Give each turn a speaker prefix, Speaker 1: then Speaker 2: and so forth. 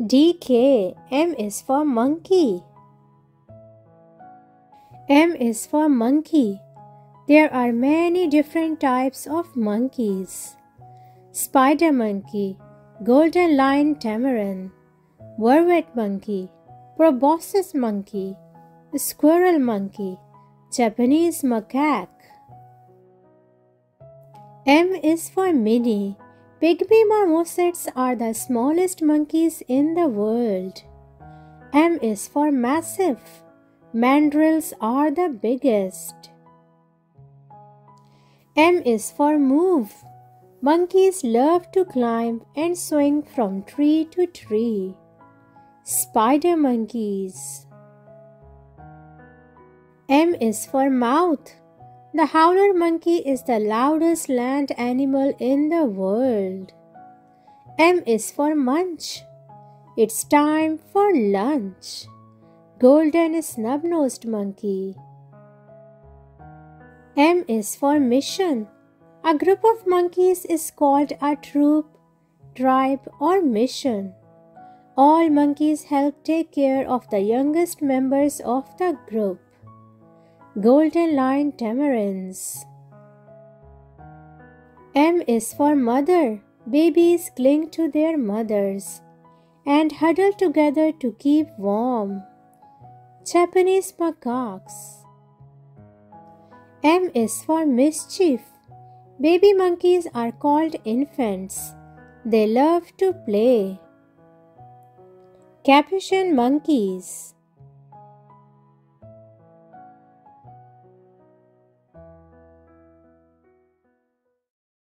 Speaker 1: DK. M is for monkey. M is for monkey. There are many different types of monkeys. Spider monkey, golden lion tamarin, vervet monkey, proboscis monkey, squirrel monkey, Japanese macaque. M is for mini. Pygmy marmosets are the smallest monkeys in the world. M is for massive. Mandrills are the biggest. M is for move. Monkeys love to climb and swing from tree to tree. Spider monkeys. M is for mouth. The howler monkey is the loudest land animal in the world. M is for munch. It's time for lunch. Golden snub-nosed monkey. M is for mission. A group of monkeys is called a troop, tribe or mission. All monkeys help take care of the youngest members of the group. Golden Lion Tamarins. M is for mother. Babies cling to their mothers and huddle together to keep warm. Japanese macaques. M is for mischief. Baby monkeys are called infants. They love to play. Capuchin monkeys.